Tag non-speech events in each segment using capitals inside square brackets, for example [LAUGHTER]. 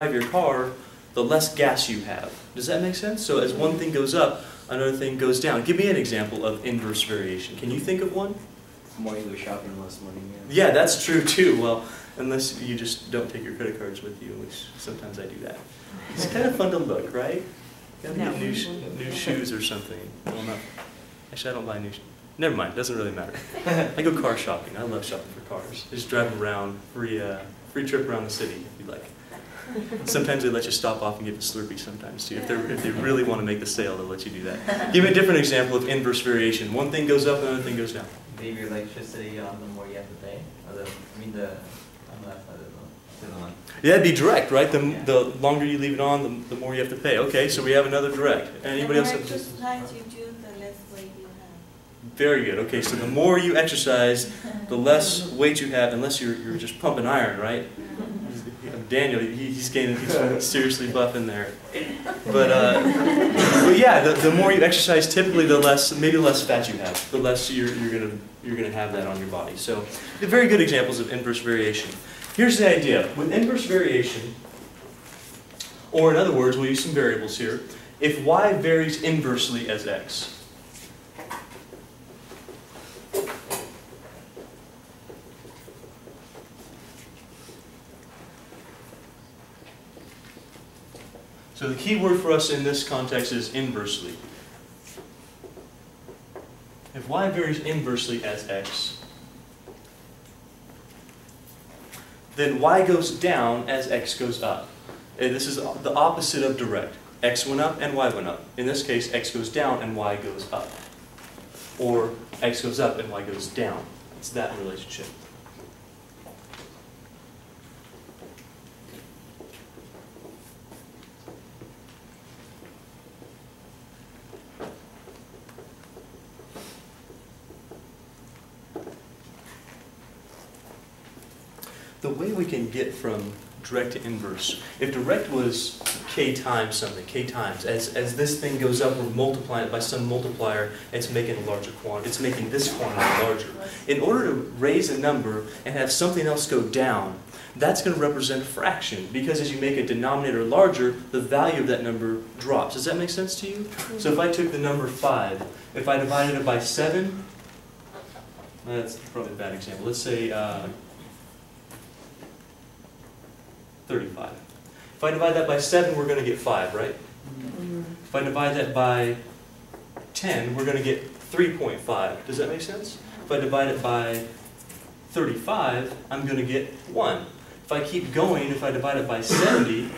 drive your car, the less gas you have. Does that make sense? So as one thing goes up, another thing goes down. Give me an example of inverse variation. Can you think of one? The more you go shopping, less money you have. Yeah, that's true too. Well, unless you just don't take your credit cards with you, which sometimes I do that. It's kind of fun to look, right? You gotta No. get new, sh- new shoes or something. Well, no. Actually, I don't buy new shoes. Never mind, doesn't really matter. [LAUGHS] I go car shopping. I love shopping for cars. Just drive around, free, uh, free trip around the city if you like. Sometimes they let you stop off and get a Slurpee sometimes too. If, they're, if they really want to make the sale, they'll let you do that. Give me a different example of inverse variation. One thing goes up, and another thing goes down. Maybe your electricity, um, the more you have to pay, or the, I mean, the, on the left side of the, the one. Yeah, it'd be direct, right? The, Yeah. the longer you leave it on, the, the more you have to pay. Okay, so we have another direct. Anybody else? The Have more exercise you do, the less weight you have. Very good. Okay, so the more you exercise, the less weight you have, unless you're, you're just pumping iron, right? [LAUGHS] Daniel, he, he's getting he's [LAUGHS] seriously buff in there. But, uh, but yeah, the, the more you exercise, typically the less, maybe the less fat you have, the less you're, you're gonna you're gonna have that on your body. So, very good examples of inverse variation. Here's the idea: with inverse variation, or in other words, we'll use some variables here. If y varies inversely as x, So the key word for us in this context is inversely. If y varies inversely as x, then y goes down as x goes up. And this is the opposite of direct. x went up and y went up. In this case, x goes down and y goes up. Or x goes up and y goes down. It's that relationship. The way we can get from direct to inverse, if direct was k times something, k times, as, as this thing goes up, we're multiplying it by some multiplier, it's making a larger quantity, it's making this quantity larger. In order to raise a number and have something else go down, that's going to represent a fraction, because as you make a denominator larger, the value of that number drops. Does that make sense to you? So if I took the number 5, if I divided it by 7, that's probably a bad example. Let's say uh, 35. If I divide that by 7, we're going to get 5, right? If I divide that by 10, we're going to get 3.5. Does that make sense? If I divide it by 35, I'm going to get 1. If I keep going, if I divide it by 70,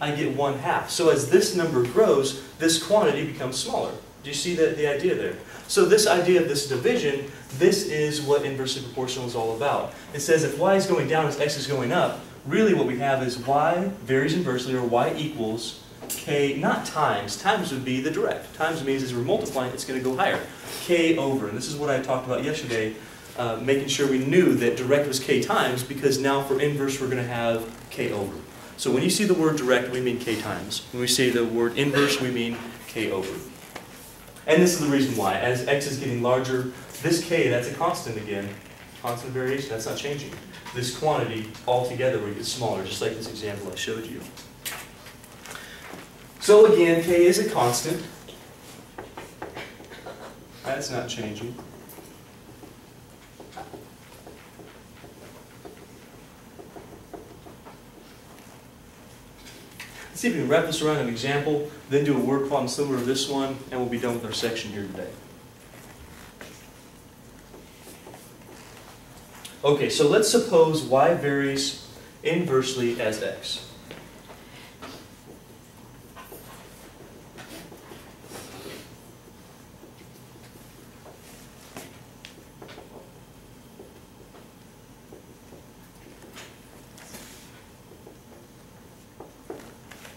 I get 1 half. So as this number grows, this quantity becomes smaller. Do you see the, the idea there? So this idea of this division, this is what inversely proportional is all about. It says if y is going down as x is going up, really what we have is y varies inversely, or y equals k, not times. Times would be the direct. Times means as we're multiplying, it's going to go higher. k over, and this is what I talked about yesterday, uh, making sure we knew that direct was k times, because now for inverse we're going to have k over. So when you see the word direct, we mean k times. When we say the word inverse, we mean k over. And this is the reason why. As x is getting larger, this k, that's a constant again. Constant variation, that's not changing. This quantity altogether will get smaller, just like this example I showed you. So again, k is a constant. That's not changing. Let's see if we can wrap this around an example, then do a word problem similar to this one, and we'll be done with our section here today. Okay, so let's suppose y varies inversely as x.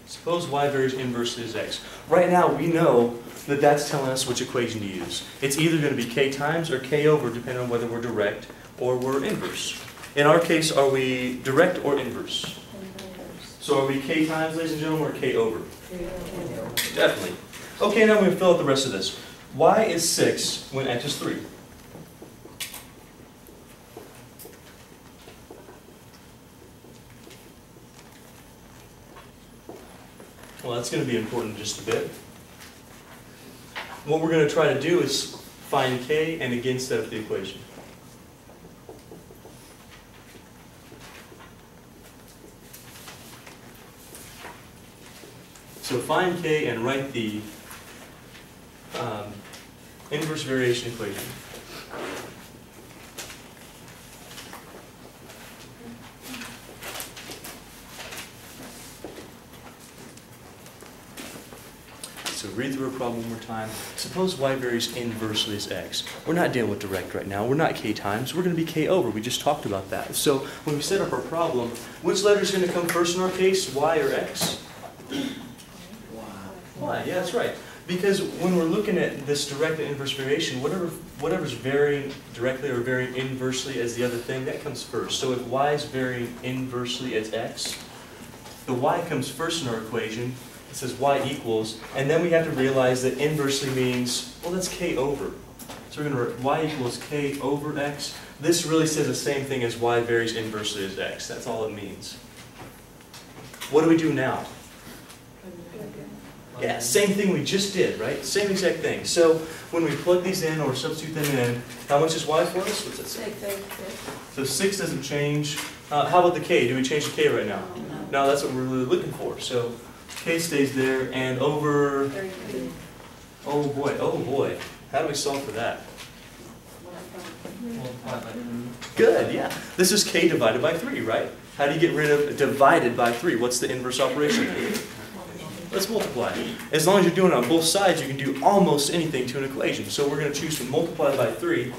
Suppose y varies inversely as x. Right now, we know that that's telling us which equation to use. It's either going to be k times or k over, depending on whether we're direct or we're inverse. In our case, are we direct or inverse? So are we k times, ladies and gentlemen, or k over? Definitely. Okay, now we're going to fill out the rest of this. y is 6 when x is 3. Well, that's going to be important just a bit. What we're going to try to do is find k and again set up the equation. Find k and write the um, inverse variation equation. So read through a problem one more time. Suppose y varies inversely as x. We're not dealing with direct right now. We're not k times. We're going to be k over. We just talked about that. So when we set up our problem, which letter is going to come first in our case, y or x? Y, yeah, that's right. Because when we're looking at this direct and inverse variation, whatever, whatever's varying directly or varying inversely as the other thing, that comes first. So if y is varying inversely as x, the y comes first in our equation. It says y equals, and then we have to realize that inversely means, well, that's k over. So we're going to, write y equals k over x. This really says the same thing as y varies inversely as x. That's all it means. What do we do now? Yeah, same thing we just did, right? Same exact thing. So when we plug these in or substitute them in, how much is y for us? What's that say? Six, six, six. So 6 doesn't change. Uh, how about the k? Do we change the k right now? No. No, that's what we're really looking for. So k stays there, and over, oh boy, oh boy. How do we solve for that? Multiply by two. Good, yeah. This is k divided by 3, right? How do you get rid of divided by 3? What's the inverse operation? Let's multiply. As long as you're doing it on both sides, you can do almost anything to an equation. So we're going to choose to multiply by 3.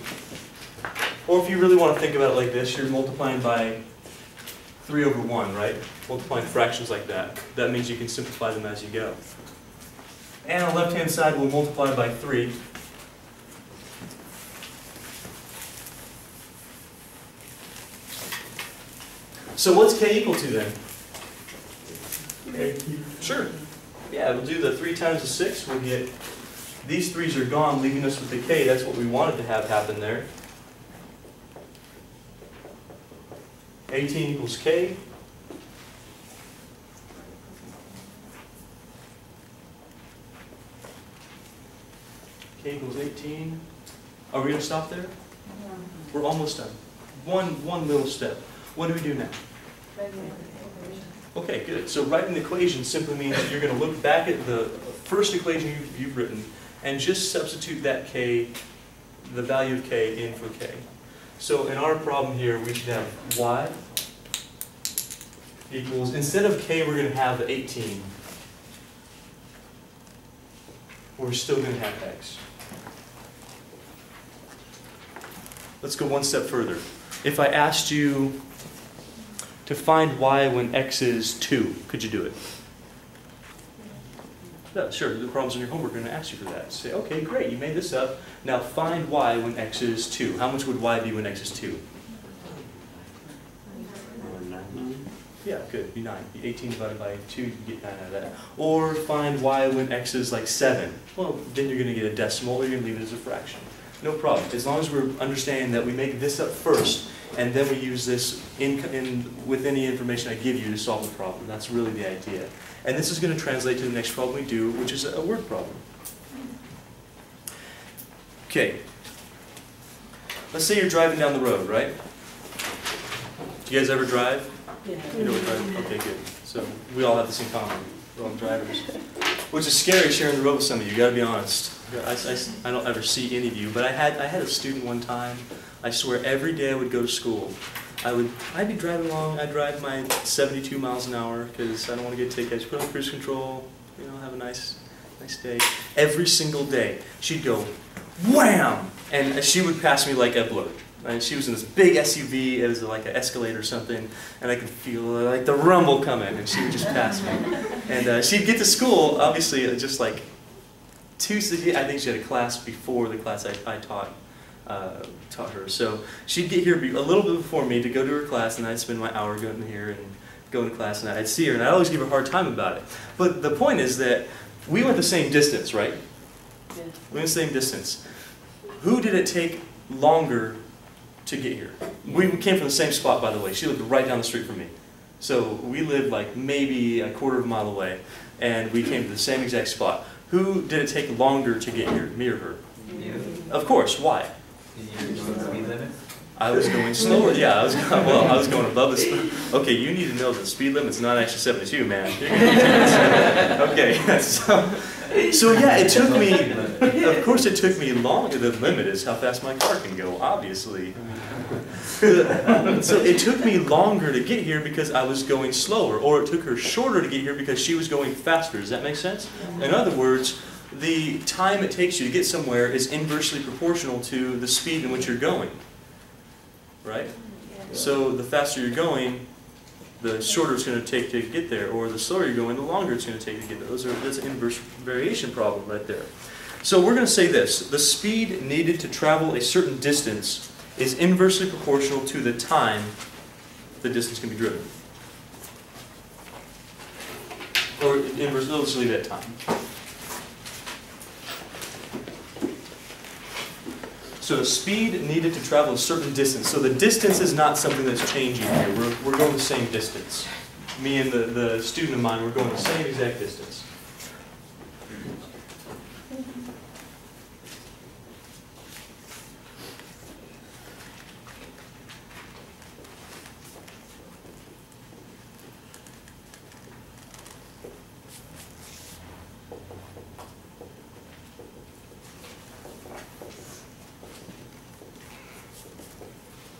Or if you really want to think about it like this, you're multiplying by 3 over 1, right? Multiplying fractions like that. That means you can simplify them as you go. And on the left-hand side, we'll multiply by 3. So what's k equal to then? Sure. Yeah, we'll do the 3 times the 6. We'll get, these 3's are gone, leaving us with the k. That's what we wanted to have happen there. 18 equals k. k equals 18. Are we going to stop there? We're almost done. One, one little step. What do we do now? Okay, good. So writing the equation simply means you're going to look back at the first equation you've, you've written and just substitute that k, the value of k, in for k. So in our problem here, we should have y equals, instead of k, we're going to have 18. We're still going to have x. Let's go one step further. If I asked you to find y when x is 2, could you do it? Yeah, sure. The problems in your homework are going to ask you for that. Say, okay, great, you made this up. Now find y when x is 2. How much would y be when x is 2? Yeah, good. Be 9. Be 18 divided by 2, you get 9 out of that. Or find y when x is like 7. Well, then you're going to get a decimal or you're going to leave it as a fraction. No problem. As long as we're understanding that we make this up first and then we use this in, in, with any information I give you to solve the problem. That's really the idea. And this is going to translate to the next problem we do, which is a word problem. Okay. Let's say you're driving down the road, right? Do you guys ever drive? You know drive? Okay, good. So we all have this in common. We're all drivers. Which is scary sharing the road with some of you, you, gotta be honest. I, I, I don't ever see any of you, but I had, I had a student one time, I swear every day I would go to school. I would, I'd be driving along, I'd drive my 72 miles an hour because I don't want to get tickets, put on cruise control, you know, have a nice, nice day. Every single day, she'd go, wham! And she would pass me like a blur. And she was in this big SUV, it was like an Escalade or something, and I could feel like the rumble coming, and she would just pass me. And uh, she'd get to school, obviously, uh, just like Tuesday, I think she had a class before the class I, I taught, uh, taught her. So she'd get here a little bit before me to go to her class, and I'd spend my hour going here and going to class, and I'd see her, and I'd always give her a hard time about it. But the point is that we went the same distance, right? We went the same distance. Who did it take longer to get here? We came from the same spot, by the way. She lived right down the street from me. So we lived like maybe a quarter of a mile away, and we came to the same exact spot. Who did it take longer to get here, me or her? You, Of course. Why? I was going slower. Yeah, I was going, [LAUGHS] well. I was going above the speed. Okay, you need to know the speed limit's not actually 72, man. You're gonna get 10. okay, [LAUGHS] so so yeah, it took me. Of course, it took me long. The limit is how fast my car can go, obviously. So it took me longer to get here because I was going slower, or it took her shorter to get here because she was going faster. Does that make sense? In other words, the time it takes you to get somewhere is inversely proportional to the speed in which you're going. Right? So the faster you're going, the shorter it's going to take to get there, or the slower you're going, the longer it's going to take to get there. Those are that's an inverse variation problem right there. So we're going to say this: the speed needed to travel a certain distance is inversely proportional to the time the distance can be driven. Or inversely, let's leave it at time. So the speed needed to travel a certain distance. So the distance is not something that's changing here. We're, we're going the same distance. Me and the, the student of mine, we're going the same exact distance.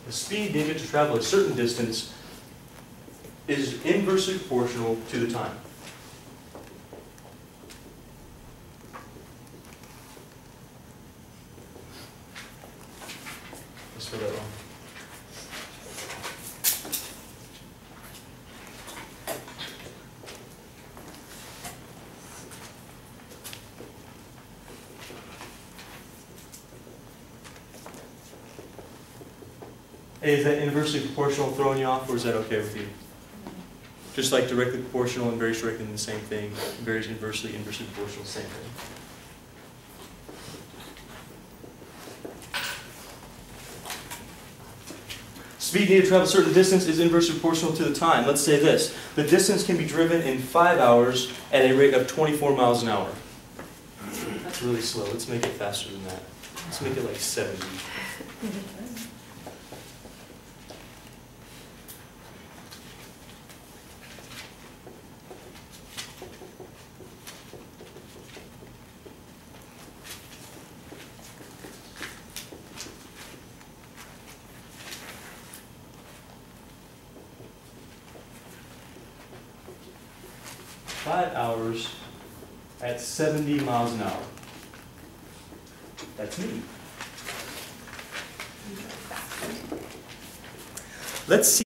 The speed needed to travel a certain distance is inversely proportional to the time. Let's spell that wrong. Hey, is that inversely proportional throwing you off, or is that okay with you? Just like directly proportional and various directly the same thing, various inversely, inversely proportional, same thing. Speed needed to travel a certain distance is inversely proportional to the time. Let's say this. The distance can be driven in five hours at a rate of 24 miles an hour. That's really slow. Let's make it faster than that. Let's make it like 70. Five hours at 70 miles an hour. That's me. Let's see.